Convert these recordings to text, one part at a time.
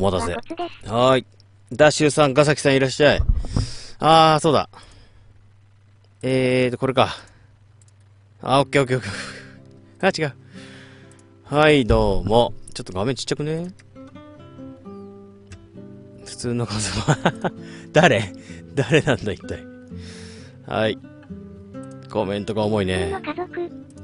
待たせ。はーい。ダッシュさん、ガサキさんいらっしゃい。あー、そうだ。えーと、これか。あー、オッケーオッケーオッケー。あ、違う。はい、どうも。ちょっと画面ちっちゃくね普通の画像は 誰？誰なんだ、一体。はい。コメントが重いねの。家族、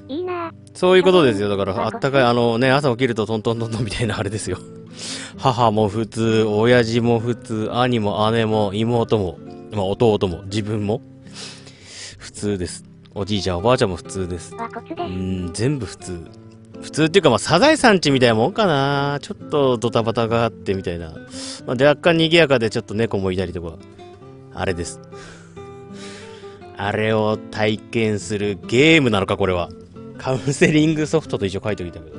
いいなぁ。そういうことですよ。だから、あったかい、あのね、朝起きるとトントントントンみたいなあれですよ。母も普通、親父も普通、兄も姉も妹も、まあ弟も自分も普通です。おじいちゃんおばあちゃんも普通です。うーん、全部普通。普通っていうか、まあ、サザエさんちみたいなもんかな。ちょっとドタバタがあってみたいな。まあ、若干賑やかでちょっと猫もいたりとか。あれです。あれを体験するゲームなのか、これは。カウンセリングソフトと一応書いておいたけど。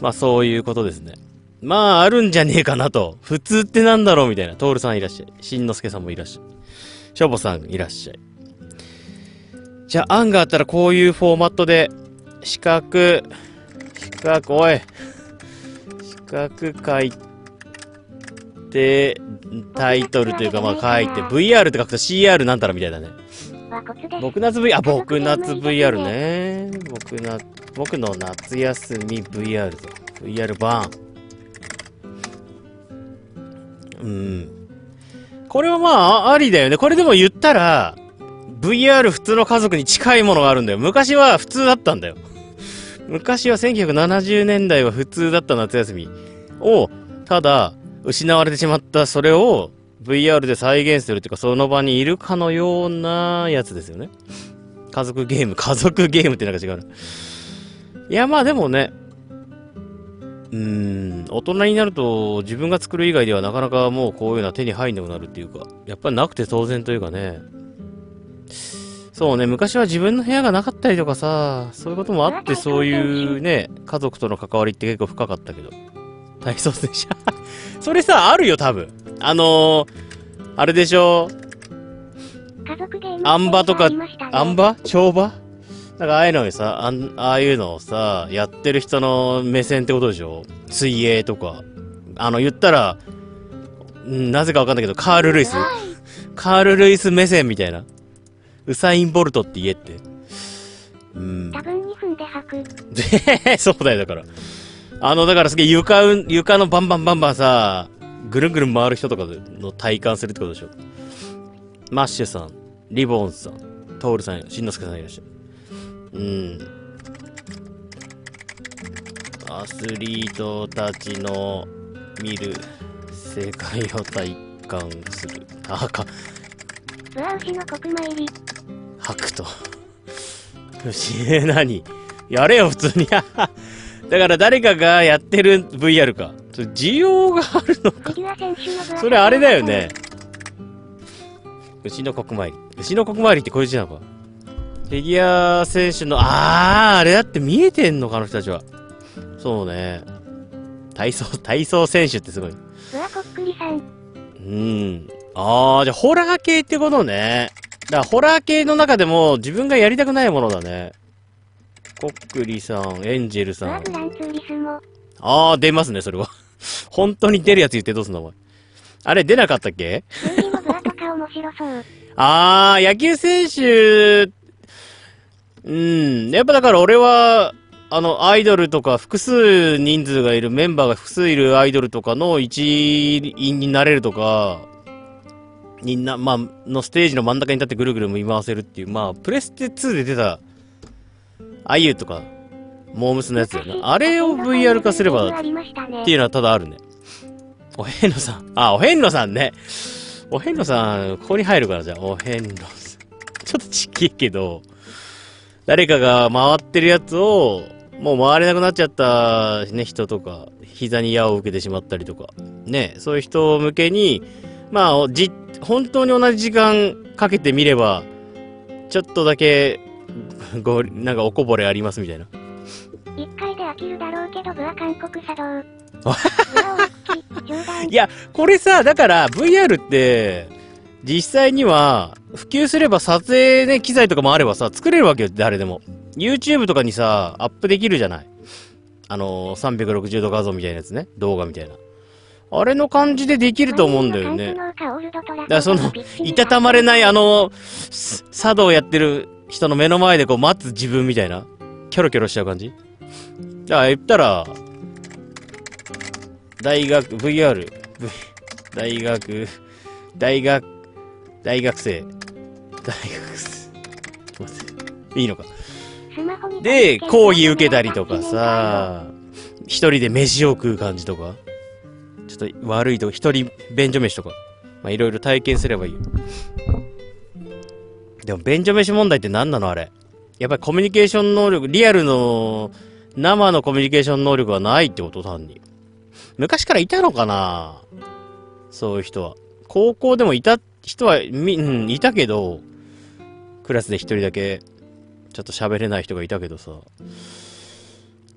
まあ、そういうことですね。まあ、あるんじゃねえかなと。普通ってなんだろうみたいな。トールさんいらっしゃい。しんのすけさんもいらっしゃい。しょぼさんいらっしゃい。じゃあ、案があったらこういうフォーマットで、四角、四角、おい。四角書いて、タイトルというか、まあ書いて、VR って書くと CR なんたらみたいだね。僕夏 V、あ、僕夏 VR ね。僕な、僕の夏休み VR と。VR 版。うん。これはまあ、ありだよね。これでも言ったら、VR 普通の家族に近いものがあるんだよ。昔は普通だったんだよ。昔は1970年代は普通だった夏休みを、ただ、失われてしまったそれを VR で再現するっていうか、その場にいるかのようなやつですよね。家族ゲーム、家族ゲームってなんか違うな。いや、まあでもね、うん、大人になると自分が作る以外ではなかなかもうこういうのは手に入んなくなるっていうか、やっぱりなくて当然というかね。そうね、昔は自分の部屋がなかったりとかさ、そういうこともあってそういうね、家族との関わりって結構深かったけど。体操選手 それさ、あるよ多分。あのー、あれでしょ？家族ゲームあん馬とかあん馬跳馬？なんかああいうのにさ、あんああいうのをさ、やってる人の目線ってことでしょ？水泳とか。あの、言ったら、んなぜかわかんないけど、カール・ルイスわカール・ルイス目線みたいな。ウサイン・ボルトって言えって。うん。多。分2分で吐く。で、そうだよ、だから。あの、だからすげえ床う、床のバンバンバンバンさ、ぐるんぐるん回る人とかの体感するってことでしょ。マッシュさん、リボンさん、トールさん、しんのすけさんいらっしゃる。うん。アスリートたちの見る世界を体感する。あか、うわ、牛の国参り。吐くと。牛、何？やれよ、普通に。だから誰かがやってる VR か。それ需要があるのか。それあれだよね。。牛の国参り。牛の国参りってこういう字なのか。フィギュア選手の、あー、あれだって見えてんのか、あの人たちは。そうね。体操、体操選手ってすごい。うわ、こっくりさん。うん。あー、じゃあホラー系ってことね。だからホラー系の中でも自分がやりたくないものだね。コックリさん、エンジェルうさん。わグランツーリスモ。あー、出ますね、それは。本当に出るやつ言ってどうすんの、お前。あれ、出なかったっけ？数字もブアとか面白そう。あー、野球選手、うん、やっぱだから俺は、あの、アイドルとか、複数人数がいる、メンバーが複数いるアイドルとかの一員になれるとか、みんな、まあ、のステージの真ん中に立ってぐるぐる見回せるっていう、まあ、プレステ2で出た、あゆとか、モームスのやつだよな。あれを VR 化すればっていうのはただあるね。お遍路さん。あ、お遍路さんね。お遍路さん、ここに入るからじゃあ、お遍路さん。ちょっとちっきいけど、誰かが回ってるやつを、もう回れなくなっちゃった、ね、人とか、膝に矢を受けてしまったりとか、ね、そういう人向けに、まあ、じ、本当に同じ時間かけてみれば、ちょっとだけ、ご、なんかおこぼれありますみたいな。一回で飽きるだろうけど、ブア韓国茶道。いや、これさ、だから VR って、実際には、普及すれば撮影ね、機材とかもあればさ、作れるわけよ、誰でも。YouTube とかにさ、アップできるじゃない。あのー、360度画像みたいなやつね。動画みたいな。あれの感じでできると思うんだよね。だからその、いたたまれないあの、す茶道やってる人の目の前でこう待つ自分みたいな、キョロキョロしちゃう感じ？だから言ったら、大学、VR、v、大学、大学、大学生、大学生、いいのか。で、講義受けたりとかさ、一人で飯を食う感じとか、ちょっと悪いとこ、一人便所飯とか、まあいろいろ体験すればいいよ。でも、便所飯問題って何なのあれ？やっぱりコミュニケーション能力、リアルの、生のコミュニケーション能力がないってこと単に。昔からいたのかな？そういう人は。高校でもいた人は、み、うん、いたけど、クラスで一人だけ、ちょっと喋れない人がいたけどさ。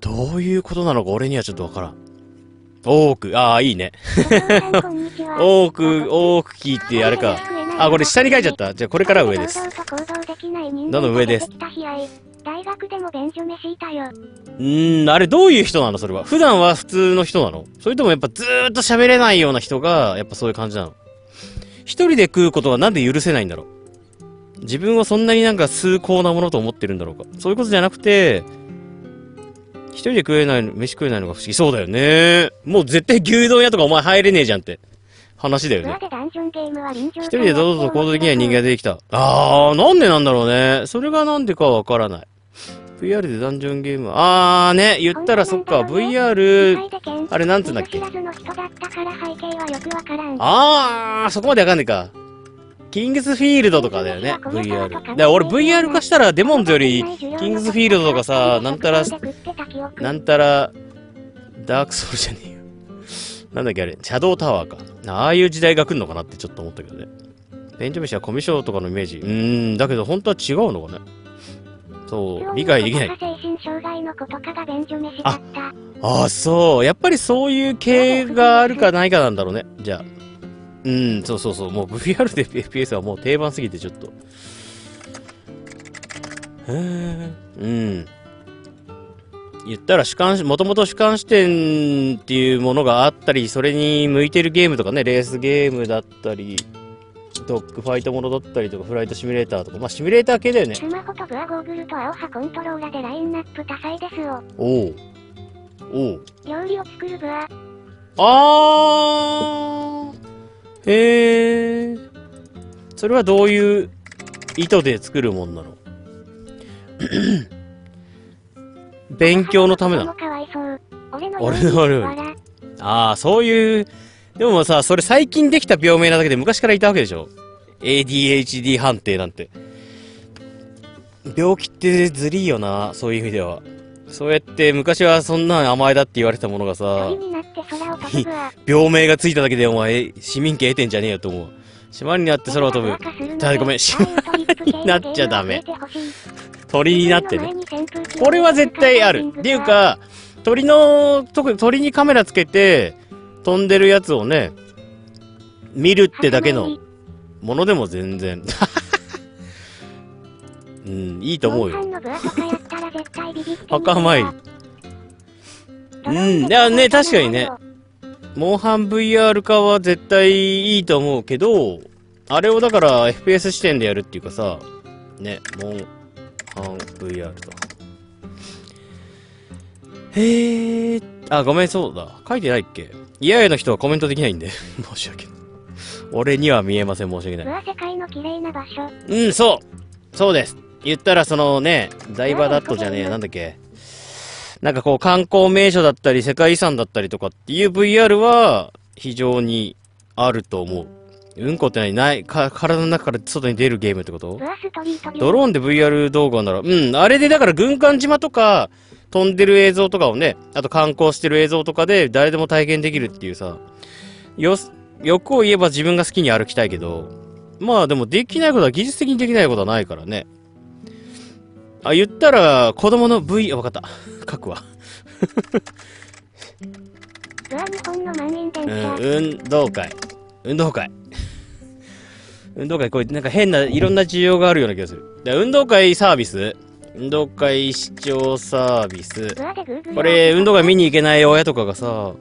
どういうことなのか俺にはちょっとわからん。多く、ああ、いいね。多く、多く聞いて、あれか。あ、これ下に書いちゃった。じゃあこれからは上です。どんどん上です？大学でも便所飯いたよ。うーん、あれどういう人なの？それは。普段は普通の人なの？それともやっぱずーっと喋れないような人が、やっぱそういう感じなの？一人で食うことはなんで許せないんだろう？自分をそんなになんか崇高なものと思ってるんだろうか？そういうことじゃなくて、一人で食えないの、飯食えないのが不思議。そうだよね。もう絶対牛丼屋とかお前入れねえじゃんって。話だよね。一人で堂々と行動できない人間が出てきた。あー、なんでなんだろうね。それがなんでかはわからない。VR でダンジョンゲーム。あーね、言ったらそっか、VR、あれなんつうんだっけ。あー、そこまでわかんねえか。キングスフィールドとかだよね、VR。だから俺 VR 化したらデモンズより、キングスフィールドとかさ、なんたら、なんたら、ダークソウルじゃねえよ。なんだっけあれ、シャドウタワーか。ああいう時代が来るのかなってちょっと思ったけどね。ベンチ飯はコミュ障とかのイメージ。うーん、だけど本当は違うのかね。そう、理解できない。あ、ああ、そう。やっぱりそういう系があるかないかなんだろうね。じゃあ。うん、そうそうそう。もう VR で FPS はもう定番すぎてちょっと。へーうん。言ったら主観、もともと主観視点っていうものがあったり、それに向いてるゲームとかね、レースゲームだったり、ドッグファイトものだったりとか、フライトシミュレーターとか、まあシミュレーター系だよね。スマホとブアゴーグルと青葉コントローラでラインナップ多彩ですよ。おう。おう。料理を作るブア。あー。へー。それはどういう意図で作るもんなの？勉強のためなの？俺の料理。ああ、そういう、でもさ、それ最近できた病名なだけで昔からいたわけでしょ ?ADHD 判定なんて。病気ってずりーよな、そういう意味では。そうやって昔はそんな甘えだって言われたものがさ、病名がついただけでお前、市民権得てんじゃねえよと思う。島になって空を飛ぶ。ただごめん、島になっちゃダメ。鳥になってね。これは絶対ある。っていうか、鳥の、特に鳥にカメラつけて、飛んでるやつをね、見るってだけのものでも全然。うん、いいと思うよ。墓参り。うん、いやね、確かにね。モンハン VR 化は絶対いいと思うけど、あれをだから FPS 視点でやるっていうかさ、ね、もう、VR と。へえ、あ、ごめん、そうだ。書いてないっけ？嫌いの人はコメントできないんで 申し訳ない俺には見えません、申し訳ない。うわ、世界の綺麗な場所。うん、そうそうです言ったら、そのね、ダイバーダットじゃねえ、なんだっけ？なんかこう、観光名所だったり、世界遺産だったりとかっていう VR は、非常にあると思う。うんこって何ないか、体の中から外に出るゲームってこと？ドローンで VR 動画なら、うん、あれでだから軍艦島とか飛んでる映像とかをね、あと観光してる映像とかで誰でも体験できるっていうさ、よ、欲を言えば自分が好きに歩きたいけど、まあでもできないことは技術的にできないことはないからね。あ、言ったら、子供の V、わかった。書くわ。うん、運動会。運動会。運動会、これなんか変な、いろんな需要があるような気がする。で運動会サービス？運動会視聴サービス？これ、運動会見に行けない親とかがさ、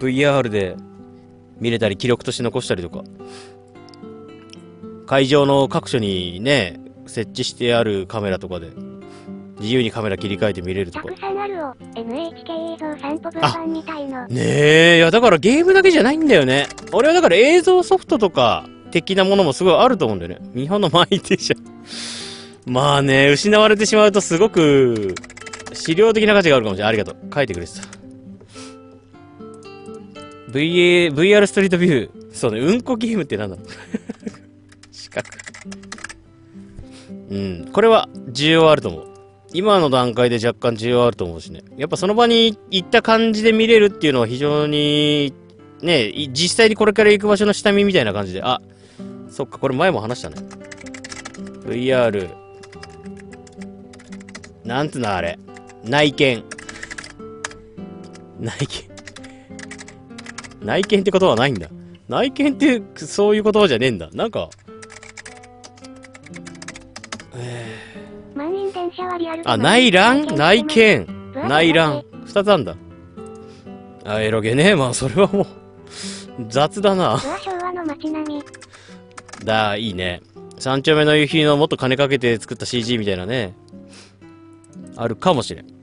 VR で見れたり記録として残したりとか会場の各所にね設置してあるカメラとかで自由にカメラ切り替えて見れるとかたくさんあるを NHK 映像散歩ブー版みたいの。ねえいやだからゲームだけじゃないんだよね俺はだから映像ソフトとか的なものもすごいあると思うんだよね。日本の満員電車まあね失われてしまうとすごく資料的な価値があるかもしれない。ありがとう。書いてくれてた。VA VR ストリートビューそうねうんこゲームってなんだ？ろう四角うんこれは需要あると思う。今の段階で若干需要あると思うしね。やっぱその場に行った感じで見れるっていうのは非常に、ね、実際にこれから行く場所の下見みたいな感じで、あ、そっか、これ前も話したね。VR。なんつうのあれ。内見。内見。内見って言葉はないんだ。内見ってそういう言葉じゃねえんだ。なんか、満員電車はリアルであ、内覧？内見。内覧。二つあんだ。あ、エロゲね。まあ、それはもう、雑だな。昭和の街並み。だ、いいね。三丁目の夕日のもっと金かけて作った CG みたいなね。あるかもしれん。だか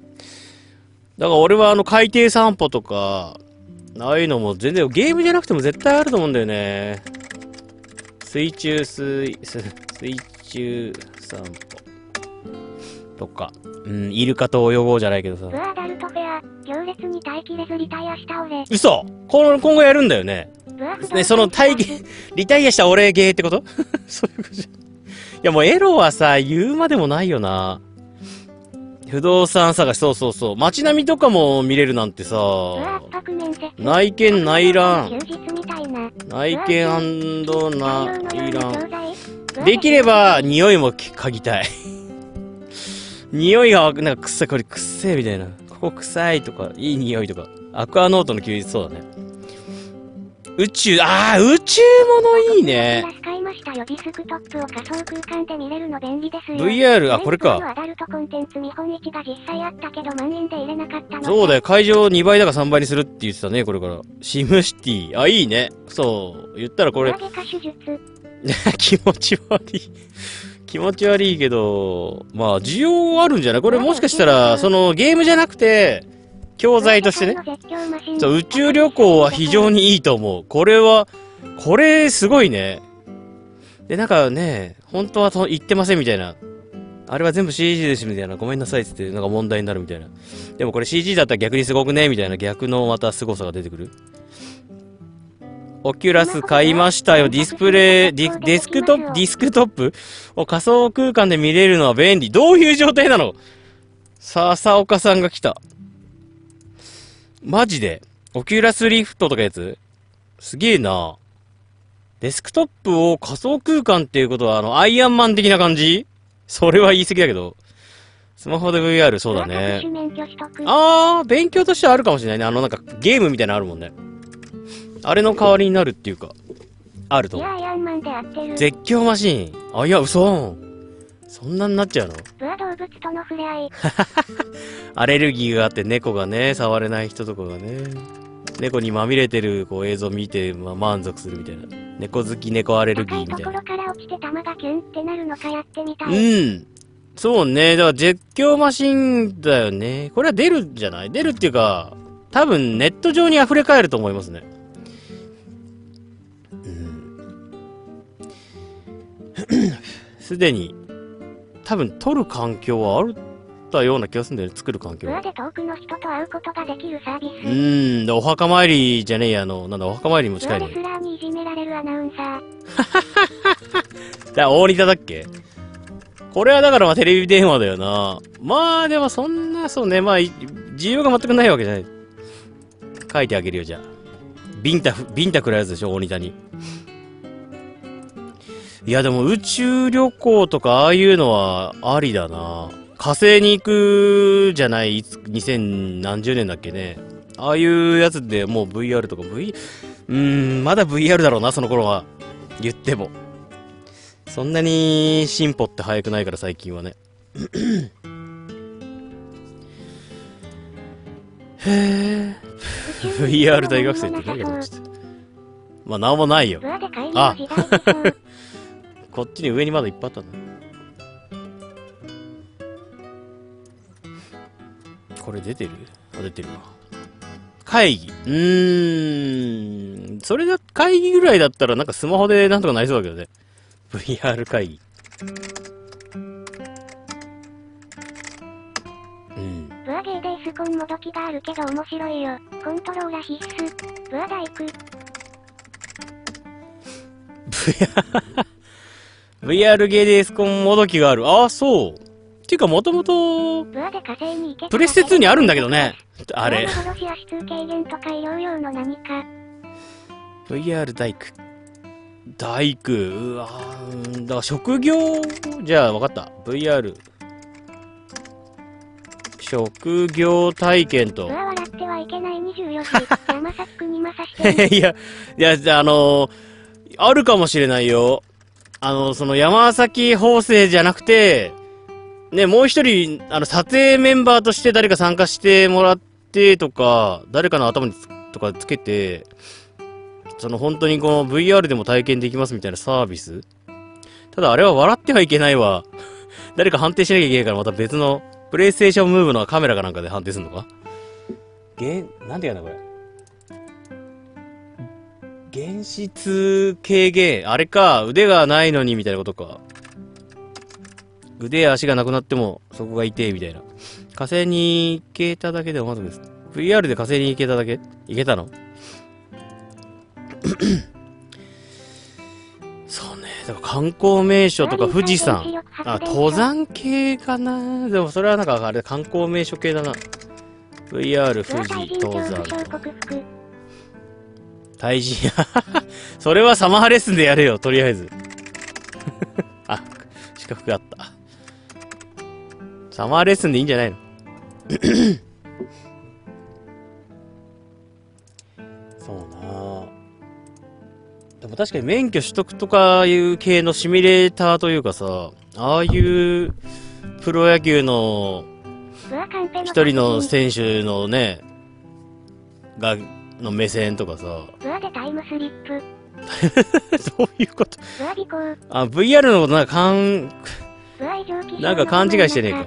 ら俺はあの海底散歩とか、ああいうのも全然ゲームじゃなくても絶対あると思うんだよね。水中水、水中散歩。とか。うん、イルカと泳ごうじゃないけどさブ。ワアダルトフェア。行列に耐えきれずリタイアした俺。嘘この今後やるんだよね。ね、その体験、リタイアした俺ゲーってこと？そういうことじゃ。いやもうエロはさ、言うまでもないよな。不動産探し、そうそうそう。街並みとかも見れるなんてさ。内見内覧、休日みたいな。内見内覧。覧できれば、匂いも嗅ぎたい。匂いが、なんか臭い、これくっせえみたいな。ここ臭いとか、いい匂いとか。アクアノートの休日そうだね。宇宙、ああ、宇宙ものいいね。買いましたよ。ディスクトップを仮想空間で見れるの便利ですよ。VR あこれかアダルトコンテンツ見本市が実際あったけど満員で入れなかった。そうだよ、会場2倍だか3倍にするって言ってたね、これから。シムシティ。あ、いいね。そう。言ったらこれ。気持ち悪い。気持ち悪いけど、まあ、需要あるんじゃない？これもしかしたら、その、ゲームじゃなくて、教材としてね。そう、宇宙旅行は非常にいいと思う。これは、これ、すごいね。で、なんかね、本当はと言ってませんみたいな。あれは全部 CG ですみたいな。ごめんなさいっつって、なんか問題になるみたいな。でもこれ CG だったら逆にすごくねみたいな逆のまた凄さが出てくる。オキュラス買いましたよ。ディスプレイ、ディデスクトップ、ディスクトップを仮想空間で見れるのは便利。どういう状態なの？笹岡さんが来た。マジで？オキュラスリフトとかやつ？すげえな。デスクトップを仮想空間っていうことは、あの、アイアンマン的な感じ？それは言い過ぎだけど。スマホで VR、そうだね。あー、勉強としてはあるかもしれないね。あの、なんか、ゲームみたいなのあるもんね。あれの代わりになるっていうか、あると思う。いや、アイアンマンで合ってる。絶叫マシーン。あ、いや、嘘。そんなになっちゃうの？ブア動物との触れ合い。アレルギーがあって猫がね、触れない人とかがね、猫にまみれてるこう映像見て、まあ、満足するみたいな。猫好き猫アレルギーみたいな。ところから落ちて玉がキュンってなるのかやってみたい。うん。そうね。だから絶叫マシンだよね。これは出るんじゃない？出るっていうか、多分ネット上に溢れ返ると思いますね。すでに、多分撮る環境はあったような気がするんだよね。作る環境は。で遠くの人と会うことができるサービうス。ーん。でお墓参りじゃねえや、あの、なんだ、お墓参りもブ近いね。アレスラーにいじめられるアナウンサー。だ大仁田だっけ？これはだからまあテレビ電話だよな。まあでもそんな、そうね、まあ、い需要が全くないわけじゃない。書いてあげるよ、じゃあ。ビンタ、ビンタくらいやつでしょ、大仁田に。いやでも宇宙旅行とかああいうのはありだな。火星に行くじゃない、いつ2000何十年だっけね。ああいうやつでもう VR とか V、うーん、まだ VR だろうな、その頃は。言っても。そんなに進歩って早くないから最近はね。へえ。VR 大学生って何がどっちって。まあ、なんもないよ。ブこっちに上にまだいっぱいあったんだ。これ出てる？あ、出てるわ。会議。うーん。それが会議ぐらいだったらなんかスマホでなんとかなりそうだけどね。VR 会議。うん。ブアゲーでースコンもどきがあるけど面白いよ。コントローラ必須。ブア大工。VR ゲーでエスコンもどきがある。ああ、そう。っていうか、もともと、プレステ2にあるんだけどね。あれ。ブアの殺しや指数軽減とか医療用の何か。VR 大工。大工。うわーだから職業、じゃあ分かった。VR。職業体験と笑ってはいけない24時。山サックにまさしてる。いや、いや、じゃあ、あのあるかもしれないよ。あの、その山崎法政じゃなくて、ね、もう一人、あの、撮影メンバーとして誰か参加してもらってとか、誰かの頭につとかつけて、その本当にこの VR でも体験できますみたいなサービスただあれは笑ってはいけないわ。誰か判定しなきゃいけないからまた別の、プレイステーションムーブのカメラかなんかで判定するのか？げなんて言うんだこれ？原質軽減。あれか、腕がないのにみたいなことか。腕や足がなくなっても、そこが痛いみたいな。火星に行けただけでも満足です。VR で火星に行けただけ？行けたの？そうね。だから観光名所とか富士山。あ、登山系かな？でもそれはなんかあれ、観光名所系だな。VR、富士、登山。対人、それはサマーレッスンでやれよ、とりあえず。あ、資格があった。サマーレッスンでいいんじゃないの？そうなでも確かに免許取得とかいう系のシミュレーターというかさ、ああいうプロ野球の一人の選手のね、が、の目線とかさ、ブアでタイムスリップ。そういうこと。あ、VR のことなんかかん、ブア異常気象なんか勘違いしてねえか。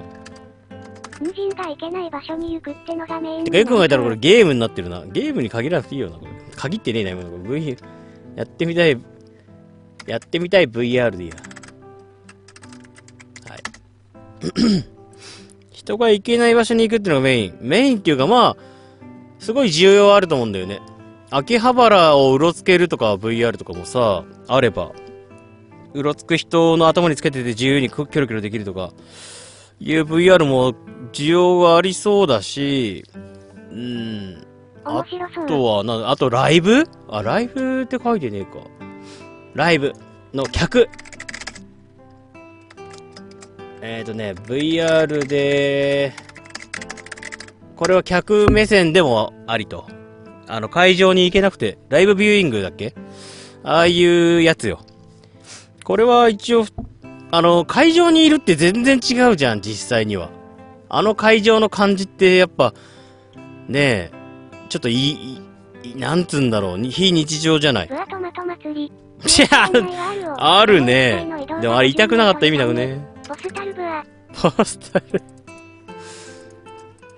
人参が行けない場所に行くってのがメインてかよく考えたらこれゲームになってるな。ゲームに限らなくていいよな、これ。限ってねえな、今のこれ V、やってみたい、やってみたい VR でいいや。はい。人が行けない場所に行くっていうのがメイン。メインっていうかまあ、すごい需要あると思うんだよね。秋葉原をうろつけるとか VR とかもさ、あれば、うろつく人の頭につけてて自由にキョロキョロできるとか、いう VR も需要がありそうだし、うん。あとは、な、あとライブ？あ、ライブって書いてねえか。ライブの客。えっ、ー、とね、VR で、これは客目線でもありと。あの、会場に行けなくて、ライブビューイングだっけ？ああいうやつよ。これは一応、あの、会場にいるって全然違うじゃん、実際には。あの会場の感じって、やっぱ、ねえ、ちょっといい、なんつうんだろう、に非日常じゃない。あるね。でもあれ痛くなかった意味なくね。ポスタルブア。パスタル。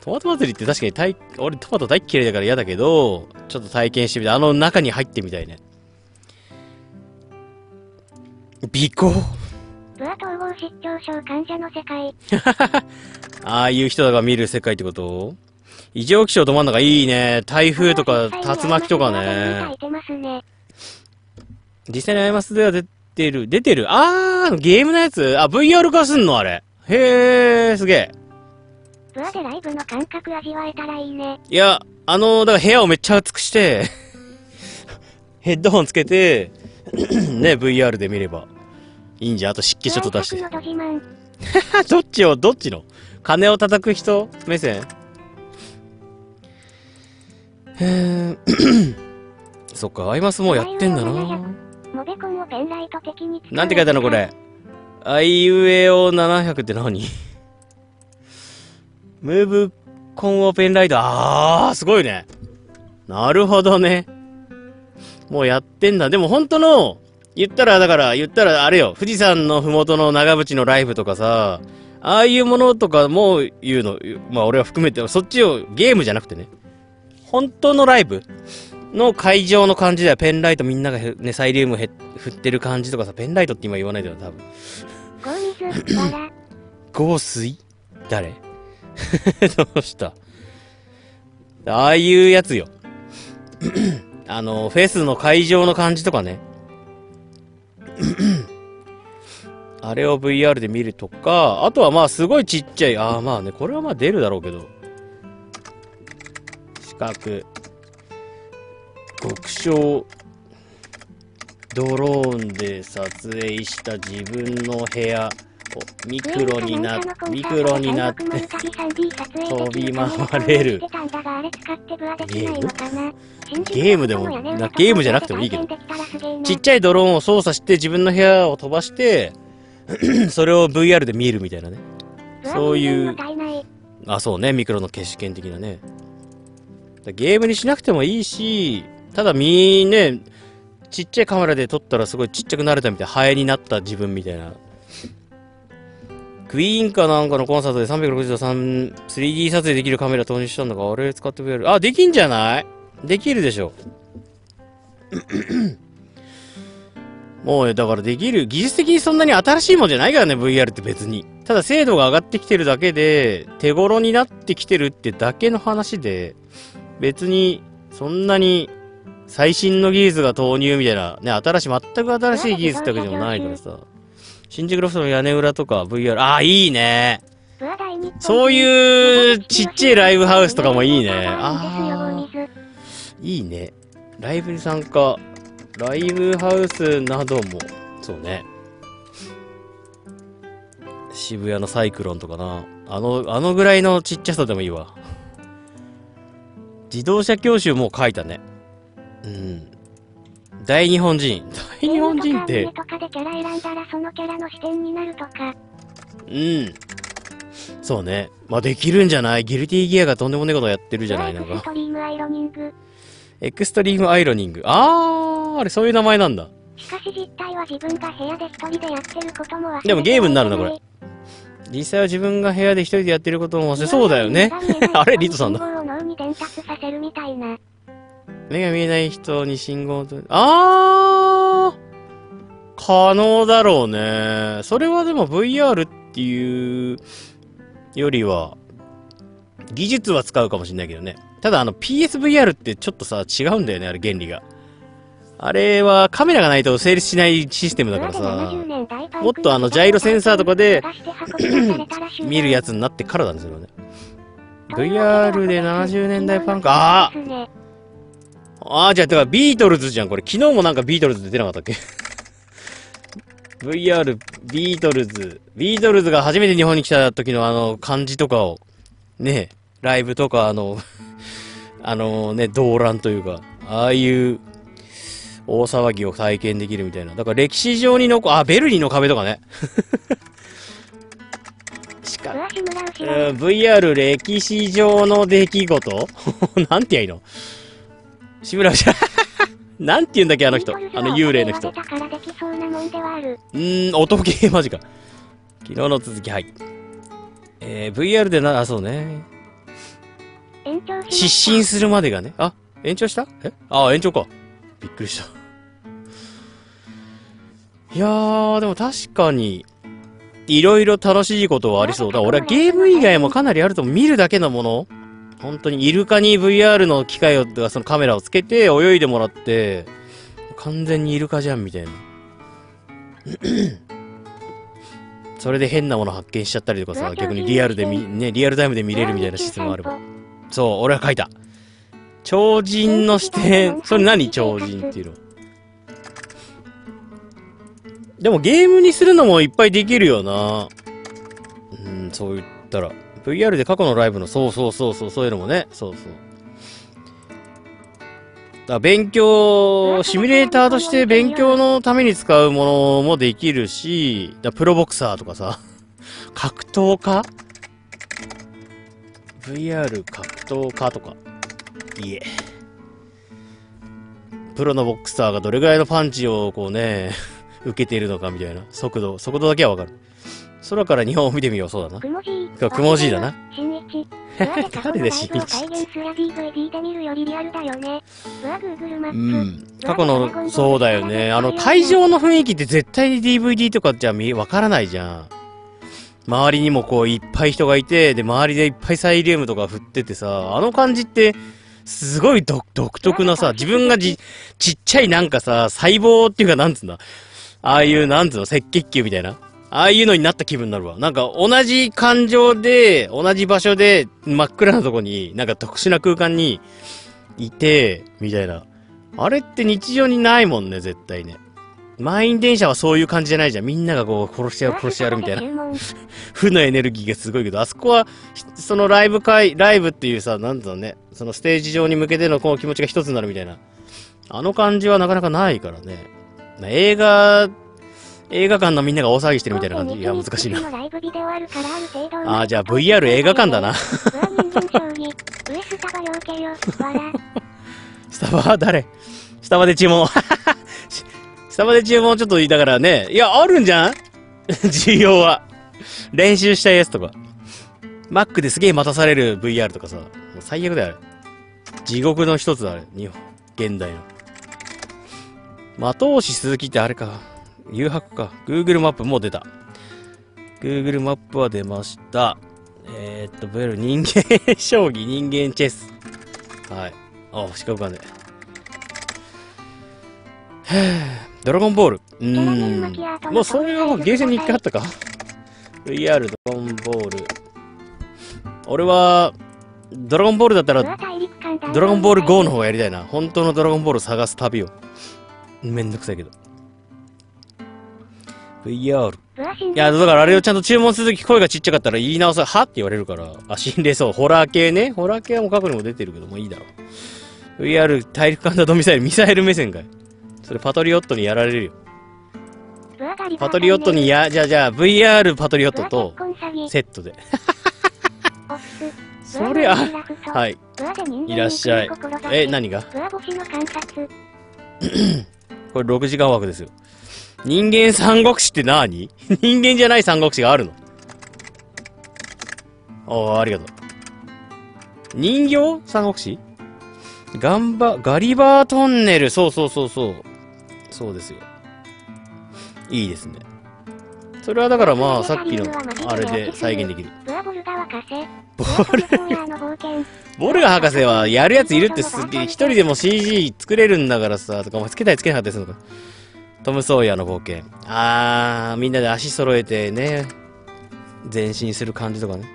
トマト祭りって確かに大、俺トマト大っ嫌いだから嫌だけど、ちょっと体験してみて、あの中に入ってみたいね。尾行ブア統合失調症患者の世界。ああいう人が見る世界ってこと？異常気象ど真ん中いいね。台風とか竜巻とかね。実際にアイマスでは出てる。出てるあー、ゲームのやつあ、VR 化すんのあれ。へー、すげえ。ブアでライブの感覚味わえたらいいね。いや、あの、だから部屋をめっちゃ厚くして、ヘッドホンつけて、ね、VR で見ればいいんじゃん。あと湿気ちょっと出して どっちを、どっちの？金を叩く人？目線？へー。そっか、アイマスもうやってんだな。モベコンをペンライト的になんて書いてあるのこれ？あいうえお700って何？ムーブコンをペンライト、あー、すごいね。なるほどね。もうやってんだ。でも本当の、言ったら、だから、言ったら、あれよ、富士山のふもとの長渕のライブとかさ、ああいうものとかも言うの、まあ俺は含めて、そっちをゲームじゃなくてね、本当のライブ。の会場の感じではペンライトみんながへね、サイリウムへ振ってる感じとかさ、ペンライトって今言わないだよ、多分。ゴースイ？誰？どうした？ああいうやつよ。あの、フェスの会場の感じとかね。あれを VR で見るとか、あとはまあすごいちっちゃい、ああまあね、これはまあ出るだろうけど。四角。極小ドローンで撮影した自分の部屋ミクロにな、ミクロになって、飛び回れるゲーム？でもなゲームじゃなくてもいいけどちっちゃいドローンを操作して自分の部屋を飛ばして、それを VR で見るみたいなね。そういう、あ、そうね、ミクロの消し剣的なね。ゲームにしなくてもいいし、ただみーね、ちっちゃいカメラで撮ったらすごいちっちゃくなれたみたいな、ハエになった自分みたいな。クイーンかなんかのコンサートで360度 3D 撮影できるカメラ投入したんだが、あれ使って VR。あ、できんじゃない？できるでしょ。もう、だからできる。技術的にそんなに新しいもんじゃないからね、VR って別に。ただ精度が上がってきてるだけで、手頃になってきてるってだけの話で、別にそんなに最新の技術が投入みたいな、ね、新しい、全く新しい技術ってわけでもないからさ。新宿ロフトの屋根裏とか VR、ああ、いいね。そういうちっちゃいライブハウスとかもいいね。ああ、いいね。ライブに参加、ライブハウスなども、そうね。渋谷のサイクロンとかな。あの、あのぐらいのちっちゃさでもいいわ。自動車教習もう書いたね。うん。大日本人。大日本人って、とかでキャラ選んだらそのキャラの視点になるとか。うん。そうね。まあ、できるんじゃない？ギルティギアがとんでもねえことやってるじゃない？なんか。エクストリームアイロニング。エクストリームアイロニング。あー、あれそういう名前なんだ。しかし実態は自分が部屋で一人でやってることも忘れてでもゲームになるなこれ実際は自分が部屋で一人でやってることも忘れ、そうだよね。あれリトさんだ。目が見えない人に信号と、あー可能だろうね。それはでも VR っていうよりは、技術は使うかもしれないけどね。ただあの PSVR ってちょっとさ、違うんだよね、あれ原理が。あれはカメラがないと成立しないシステムだからさ、もっとあのジャイロセンサーとかで 見るやつになってからなんですよね。VR で70年代パンク、あーああ、じゃあ、だからビートルズじゃん、これ。昨日もなんかビートルズ出てなかったっけ ?VR、ビートルズ。ビートルズが初めて日本に来た時のあの、感じとかを、ね、ライブとか、あの、あのね、動乱というか、ああいう、大騒ぎを体験できるみたいな。だから歴史上に残、あ、ベルリンの壁とかね。しか、うん VR 歴史上の出来事？なんて言えばいいの？志村さん なんて言うんだっけ、あの人。あの幽霊の人。うーん、音ゲーマジか。昨日の続き、はい。えー、VR でな、あ、そうね。失神するまでがね。あ、延長した？え？あ、延長か。びっくりした。いやー、でも確かに、いろいろ楽しいことはありそうだ。俺はゲーム以外もかなりあると思う見るだけのもの本当にイルカに VR の機械を、そのカメラをつけて泳いでもらって、完全にイルカじゃんみたいな。それで変なもの発見しちゃったりとかさ、逆にリアルで見、ね、リアルタイムで見れるみたいなシステムがあれば。そう、俺は書いた。超人の視点。それ何？超人っていうの。でもゲームにするのもいっぱいできるよな。うん、そう言ったら。VR で過去のライブの、そうそうそうそう、そういうのもね、そうそう。だ勉強、シミュレーターとして勉強のために使うものもできるし、だプロボクサーとかさ、格闘家？VR 格闘家とか。いえ。プロのボクサーがどれぐらいのパンチをこうね、受けているのかみたいな。速度、速度だけはわかる。空から日本を見てみよう、そうだな。くもじくもじいだな。新一。誰で新一再現すら DVD で見るよりリアルだよね。う。ん。過去の、そうだよね。あの、会場の雰囲気って絶対に DVD とかじゃ見、わからないじゃん。周りにもこう、いっぱい人がいて、で、周りでいっぱいサイリウムとか振っててさ、あの感じって、すごい独独特なさ、自分がじ、ちっちゃいなんかさ、細胞っていうかなんつうんだ？ああいう、なんつうの、赤血球みたいな？ああいうのになった気分になるわ。なんか同じ感情で、同じ場所で、真っ暗なとこに、なんか特殊な空間にいて、みたいな。あれって日常にないもんね、絶対ね。満員電車はそういう感じじゃないじゃん。みんながこう、殺してやる、殺してやるみたいな。な。負のエネルギーがすごいけど、あそこは、ひそのライブ会、ライブっていうさ、なんだろうね、そのステージ上に向けてのこの気持ちが一つになるみたいな。あの感じはなかなかないからね。まあ映画、映画館のみんなが大騒ぎしてるみたいな感じ？いや、難しいな。ああじゃあ VR 映画館だな。スタバよけよ。わら。スタバ誰？スタバで注文。スタバで注文ちょっと、だからね、いや、あるんじゃん？需要は。練習したいやつとか。マックですげえ待たされる VR とかさ。もう最悪だよ。地獄の一つだ、あれ。日本、現代の。的押し鈴木ってあれか。誘白か。Google マップも出た。Google マップは出ました。えー、っと、ベル、人間将棋、人間チェス。はい。あ、四角がね。ドラゴンボール。うーん。もうそれはもうゲーセンに一回あったか ?VR ドラゴンボール。俺は、ドラゴンボールだったら、ドラゴンボール GO の方がやりたいな。本当のドラゴンボールを探す旅を。めんどくさいけど。VR。いや、だからあれをちゃんと注文するとき声がちっちゃかったら言い直さ、はって言われるから。あ、心霊そう。ホラー系ね。ホラー系はもう過去にも出てるけど、もういいだろう。VR 大陸間弾道ミサイル、ミサイル目線かい。それパトリオットにやられるよ。パトリオットにや、じゃあじゃあ VR パトリオットとセットで。それ、あ、ははい。いらっしゃいえ、何が？うわ星の観察これ6時間枠ですよ。人間三国志って何？人間じゃない三国志があるの？ああ、ありがとう。人形？三国志？ガンバ、ガリバートンネル。そうそうそうそう。そうですよ。いいですね。それはだからまあ、さっきの、あれで再現できる。ボルボルガ博士はやるやついるってすげえ、一人でも CG 作れるんだからさ、とか、お前つけたりつけなかったりするのか。トム・ソーヤの冒険。あー、みんなで足揃えてね、前進する感じとかね。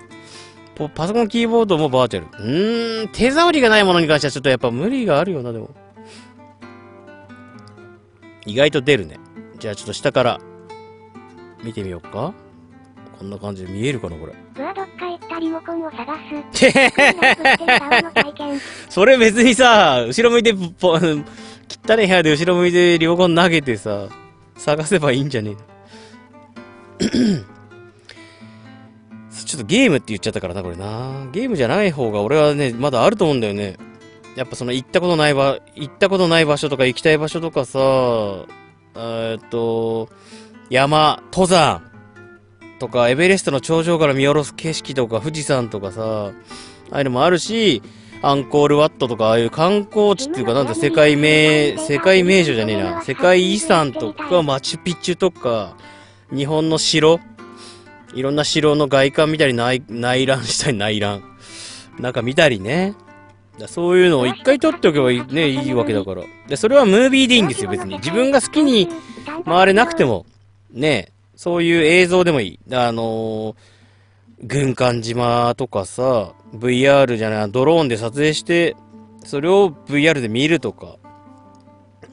ポパソコンキーボードもバーチャル。うーん、手触りがないものに関してはちょっとやっぱ無理があるよな、でも。意外と出るね。じゃあちょっと下から見てみようか。こんな感じで見えるかな、これ。うわどっか行ったリモコンを探すうわの体験それ別にさ、後ろ向いて、ぽ、汚い部屋で後ろ向いてリモコン投げてさ、探せばいいんじゃねえ ちょっとゲームって言っちゃったからな、これな。ゲームじゃない方が俺はね、まだあると思うんだよね。やっぱその行ったことない場、行ったことない場所とか行きたい場所とかさ、えっと、山、登山とか、エベレストの頂上から見下ろす景色とか、富士山とかさ、ああいうのもあるし、アンコールワットとか、ああいう観光地っていうか、なんだ、世界名、世界名所じゃねえな。世界遺産とか、マチュピチュとか、日本の城、いろんな城の外観見たり、内内覧したり、内覧。なんか見たりね。そういうのを一回撮っておけばいいね、いいわけだから。で、それはムービーでいいんですよ、別に。自分が好きに回れなくても、ね、そういう映像でもいい。あのー軍艦島とかさ、VR じゃない、ドローンで撮影して、それを VR で見るとか、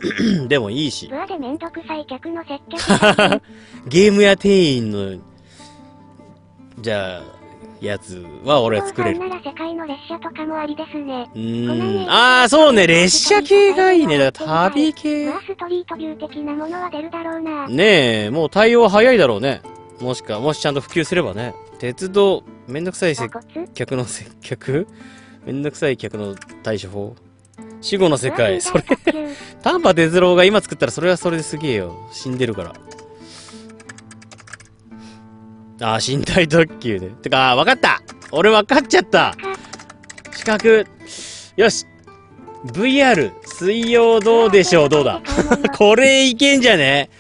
でもいいしう。わでめんどくさい客の接客ゲームや店員の、じゃあ、やつは俺は作れる。なら世界の列車とかもありですねうーん。ああ、そうね、列車系がいいね。だから旅う系。わストリートビュー的なものは出るだろうなねえ、もう対応早いだろうね。もしか、もしちゃんと普及すればね。鉄道、めんどくさい接客の接客？めんどくさい客の対処法？死後の世界。それ、れ。丹波哲郎が今作ったらそれはそれですげえよ。死んでるから。あー、身体特急ね。てか、わかった俺わかっちゃった資格。よし !VR、水曜どうでしょう？どうだ？これいけんじゃね？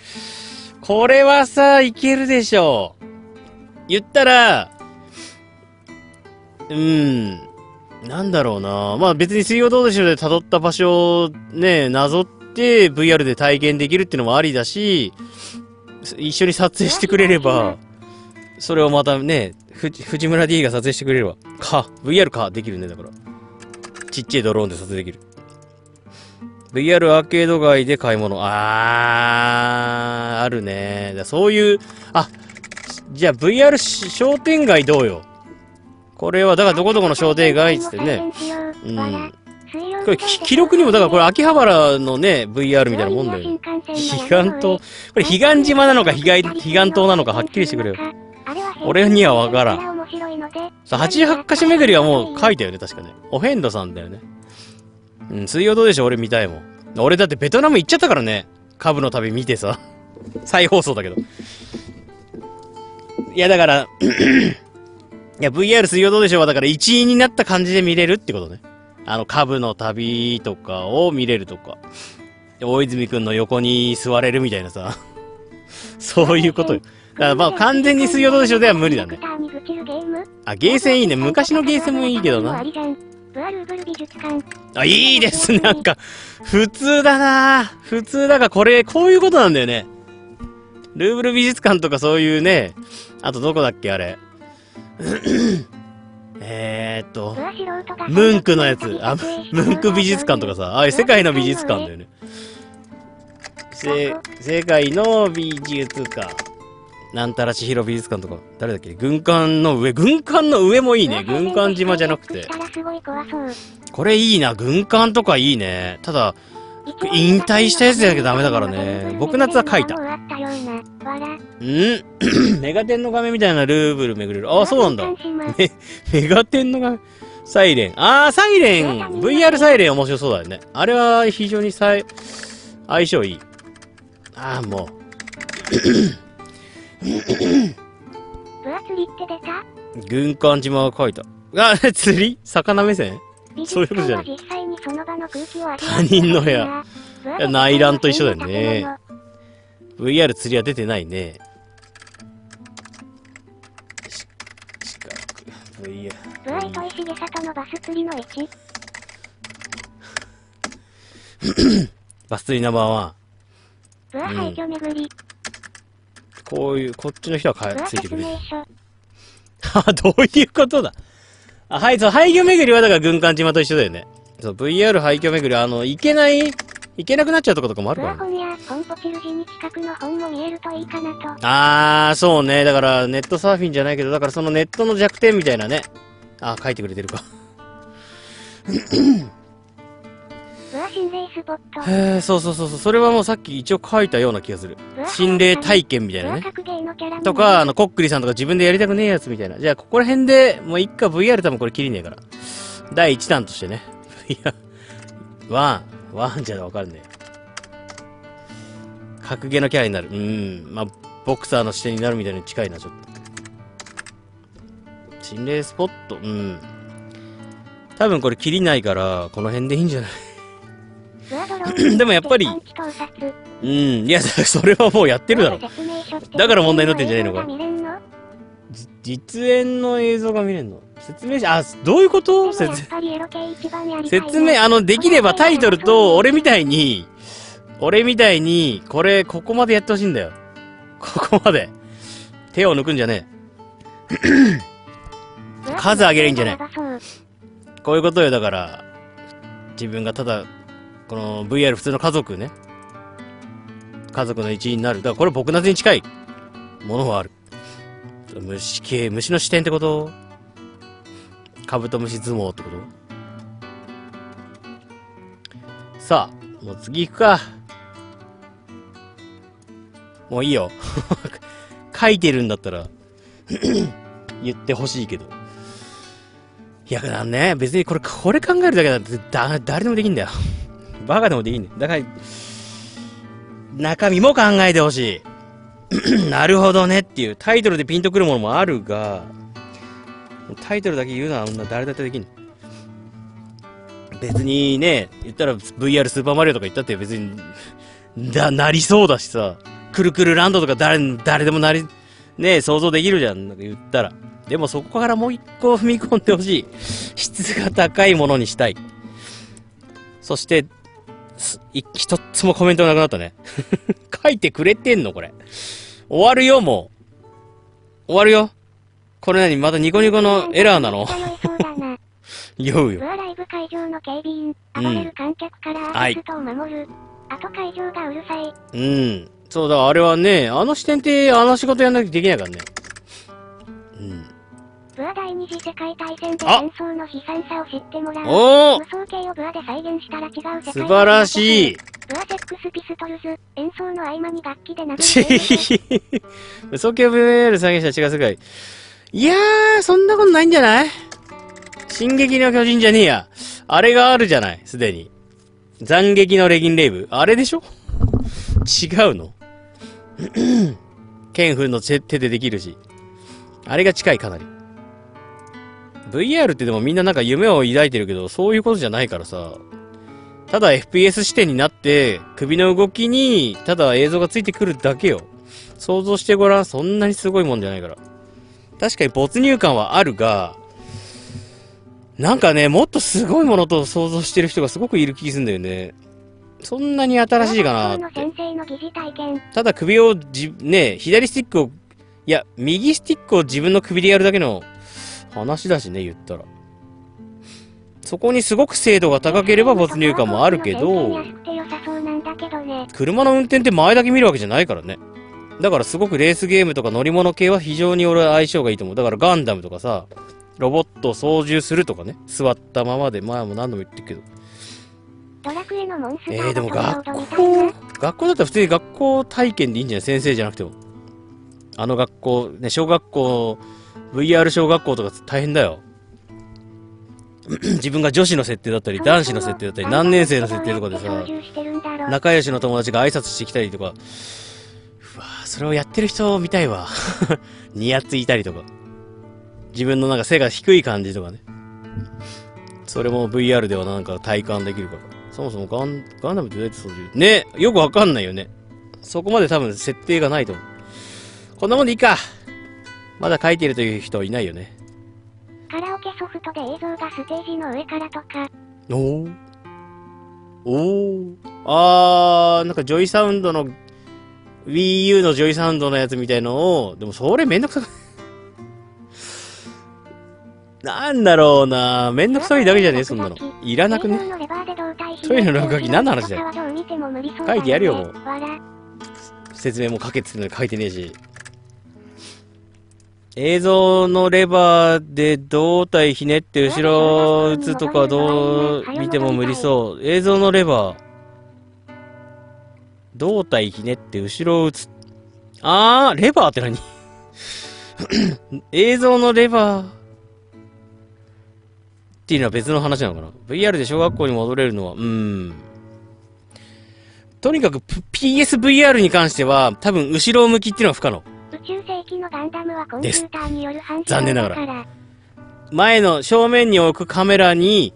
これはさ、いけるでしょう。言ったら、うーん。なんだろうな。まあ別に水曜どうでしょうで辿った場所をね、なぞって VR で体験できるっていうのもありだし、一緒に撮影してくれれば、それをまたね、藤村 D が撮影してくれれば、か、VR か、できるね、だから。ちっちゃいドローンで撮影できる。VR アーケード街で買い物。あー、あるね。だそういう、あ、じゃあ VR し商店街どうよ？これは、だからどこどこの商店街？っつってね。うん。これ、き記録にも、だからこれ秋葉原のね、VR みたいなもんだよね。彼岸島、これ彼岸島なのか彼岸彼岸島なのかはっきりしてくれよ。俺にはわからん。ん。さ、88箇所巡りはもう書いたよね、確かね。お遍路さんだよね。うん、水曜どうでしょう？俺見たいもん。俺だってベトナム行っちゃったからね。株の旅見てさ。再放送だけど。いや、だから、いや、VR 水曜どうでしょうは、だから一員になった感じで見れるってことね。あの、株の旅とかを見れるとか。大泉くんの横に座れるみたいなさ。そういうことよ。だからまあ完全に水曜どうでしょうでは無理だね。あ、ゲーセンいいね。昔のゲーセンもいいけどな。あ、いいですね。なんか、普通だな普通だが、これ、こういうことなんだよね。ルーブル美術館とかそういうね、あとどこだっけ、あれ。えーっと、ムンクのやつ。あ、ムンク美術館とかさ、あ、世界の美術館だよね。せ、世界の美術館。なんたら千尋美術館とか、誰だっけ？軍艦の上、軍艦の上もいいね。軍艦島じゃなくて。これいいな。軍艦とかいいね。ただ、引退したやつじゃなきゃダメだからね。僕夏は書いた。ん メガテンの画面みたいなルーブル巡れる。ああ、そうなんだ。メ メガテンの画面。サイレン。ああ、サイレン !VR サイレン面白そうだよね。あれは非常にさい相性いい。ああ、もブア釣りって出た？う。軍艦島が書いた。あ、釣り？魚目線？そういうことじゃない実際にその場の空気を他人の部屋？内覧と一緒だよね VR 釣りは出てないね。し、四角。VR。ブアのバス釣りの位置 バス釣りナンバーワン。ブア廃墟巡りこういう、こっちの人はかついてくれる。説明書あ、どういうことだあ、はい、そう、廃墟巡りはだから軍艦島と一緒だよね。そう、VR 廃墟巡り、あの、行けない、行けなくなっちゃうとことかもあるからね。本や本ポチル時に近くの本も見えるといいかなとあー、そうね。だから、ネットサーフィンじゃないけど、だからそのネットの弱点みたいなね。あ、書いてくれてるか。心霊スポットへー、そうそうそうそう。それはもうさっき一応書いたような気がする。心霊体験みたいなね。とか、あの、コックリさんとか自分でやりたくねえやつみたいな。じゃあ、ここら辺で、もう一回 VR 多分これ切りねえから。第1弾としてね。いや、ワン、ワンじゃわかんねえ。格ゲーのキャラになる。うん。まあ、ボクサーの視点になるみたいに近いな、ちょっと。心霊スポットうん。多分これ切りないから、この辺でいいんじゃない？でもやっぱりうん。いや、それはもうやってるだろ。だから問題になってんじゃねえのか実演の映像が見れるの？説明し、あ、どういうこと？説説明、あの、できればタイトルと、俺みたいに、俺みたいに、これ、ここまでやってほしいんだよ。ここまで。手を抜くんじゃねブア 数上げりゃいいんじゃない。こういうことよ、だから、自分がただ、この VR 普通の家族ね。家族の一員になる。だからこれ僕なぜに近いものはある。虫系、虫の視点ってこと？カブトムシ相撲ってこと？さあ、もう次行くか。もういいよ。書いてるんだったら、言ってほしいけど。いや、だね、別にこれ、これ考えるだけだって、だ、誰でもできんだよ。バカでもできんねだから、中身も考えてほしい。なるほどねっていう、タイトルでピンとくるものもあるが、タイトルだけ言うのは女誰だってできんの。別にね、言ったら VR スーパーマリオとか言ったって別に、だ、なりそうだしさ、くるくるランドとか誰、誰でもなり、ね想像できるじゃん、なんか言ったら。でもそこからもう一個踏み込んでほしい。質が高いものにしたい。そして、一つもコメントなくなったね。書いてくれてんのこれ。終わるよ、もう。終わるよ。これ何またニコニコのエラーなの？酔うよライブ会場の警備員、暴れる観客からアーティストを守る。あと会場がうるさい。うん。そうだ、あれはね、あの視点ってあの仕事やんなきゃできないからね。うん。ブア第二次世界大戦であ戦争の悲惨さを知ってもらう。おー無双系をブアで再現したら違う世界素晴らしい。ブアセックスピストルズ、演奏の合間に楽器で殴ちるゲームで。即興 VR 再現した違う世界。いやー、そんなことないんじゃない？進撃の巨人じゃねえや。あれがあるじゃない、すでに。斬撃のレギンレイブ？あれでしょ？違うの？ケンフンの手手でできるし。あれが近いかなり。VR ってでもみんななんか夢を抱いてるけど、そういうことじゃないからさ。ただ FPS 視点になって、首の動きに、ただ映像がついてくるだけよ。想像してごらん。そんなにすごいもんじゃないから。確かに没入感はあるが、なんかね、もっとすごいものと想像してる人がすごくいる気がするんだよね。そんなに新しいかな。ただ首をじ、ね、左スティックを、いや、右スティックを自分の首でやるだけの話だしね、言ったら。そこにすごく精度が高ければ没入感もあるけど。車の運転って前だけ見るわけじゃないからね。だからすごくレースゲームとか乗り物系は非常に俺は相性がいいと思う。だからガンダムとかさ、ロボットを操縦するとかね、座ったままで、前も何度も言ってるけど。えー、でも学校、学校だったら普通に学校体験でいいんじゃない？先生じゃなくても。あの学校、ね、小学校、VR 小学校とか大変だよ。自分が女子の設定だったり、男子の設定だったり、何年生の設定とかでさ、仲良しの友達が挨拶してきたりとか、うわぁそれをやってる人見たいわ。ニヤついたりとか。自分のなんか背が低い感じとかね。それも VR ではなんか体感できるから。そもそもガン、ガンダムってどうやって操縦ねよくわかんないよね。そこまで多分設定がないと思う。こんなもんでいいか。まだ書いてるという人いないよね。カラオケソフトで映像がステージの上からとか、おおあー、なんかジョイサウンドの Wii U のジョイサウンドのやつみたいのを、でもそれめんどくさくな んだろうな。めんどくさいだけじゃね？え、そんなの。いらなくね？トイレの落書き何の話だよ？よ書いてやるよもう。説明も書けってのに書いてねえし。映像のレバーで胴体ひねって後ろ打つとかどう見ても無理そう。映像のレバー。胴体ひねって後ろ打つ。あー、レバーって何？映像のレバー。っていうのは別の話なのかな ?VR で小学校に戻れるのは、うーん。とにかく PSVR に関しては、多分後ろ向きっていうのは不可能。宇宙世紀のガンダムはコンピューターによる反射残念ながら前の正面に置くカメラに、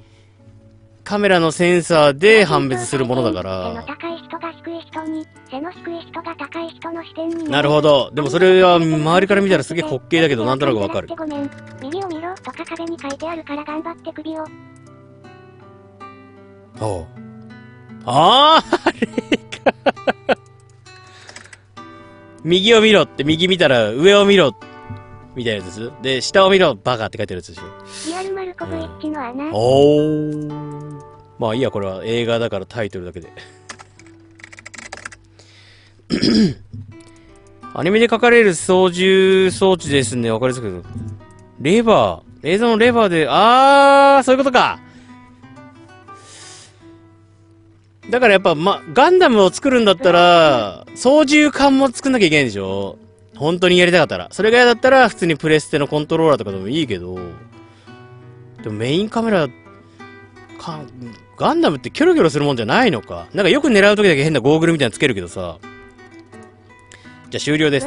カメラのセンサーで判別するものだか背のら。高い人が低い人に、背の低い人が高い人の視点になるほど。でもそれは周りから見たらすげえ滑稽だけど、なんとなくわかる。ごめん。右を見ろとか壁に書いてあるから頑張って首を。ほう。あー、あれか。右を見ろって、右見たら上を見ろ。みたいなやつです。で、下を見ろ、バカって書いてあるやつでしょ。リアルマルコブイッチの穴。おー。まあいいや、これは映画だからタイトルだけで。アニメで書かれる操縦装置ですね。わかりますけど。レバー。映像のレバーで、あー、そういうことか。だからやっぱ、ま、ガンダムを作るんだったら、操縦桿も作んなきゃいけないでしょ？本当にやりたかったら。それが嫌だったら、普通にプレステのコントローラーとかでもいいけど、でもメインカメラ、か、ガンダムってキョロキョロするもんじゃないのか？なんかよく狙う時だけ変なゴーグルみたいなのつけるけどさ。じゃあ終了です。